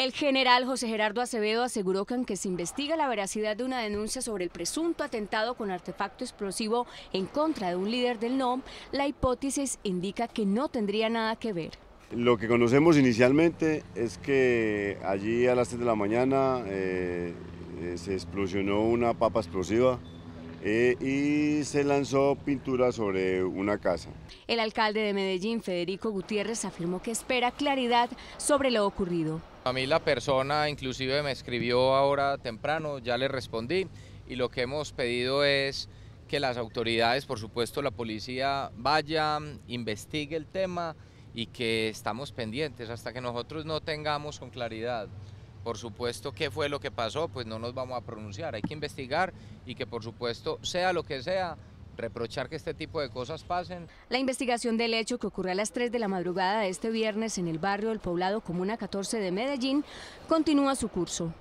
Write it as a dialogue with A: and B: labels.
A: El general José Gerardo Acevedo aseguró que aunque se investiga la veracidad de una denuncia sobre el presunto atentado con artefacto explosivo en contra de un líder del NOM, la hipótesis indica que no tendría nada que ver.
B: Lo que conocemos inicialmente es que allí a las 3 de la mañana eh, eh, se explosionó una papa explosiva eh, y se lanzó pintura sobre una casa.
A: El alcalde de Medellín, Federico Gutiérrez, afirmó que espera claridad sobre lo ocurrido.
C: A mí la persona inclusive me escribió ahora temprano, ya le respondí y lo que hemos pedido es que las autoridades, por supuesto la policía, vaya, investigue el tema y que estamos pendientes hasta que nosotros no tengamos con claridad por supuesto, qué fue lo que pasó, pues no nos vamos a pronunciar. Hay que investigar y que, por supuesto, sea lo que sea, reprochar que este tipo de cosas pasen.
A: La investigación del hecho que ocurrió a las 3 de la madrugada de este viernes en el barrio del poblado Comuna 14 de Medellín continúa su curso.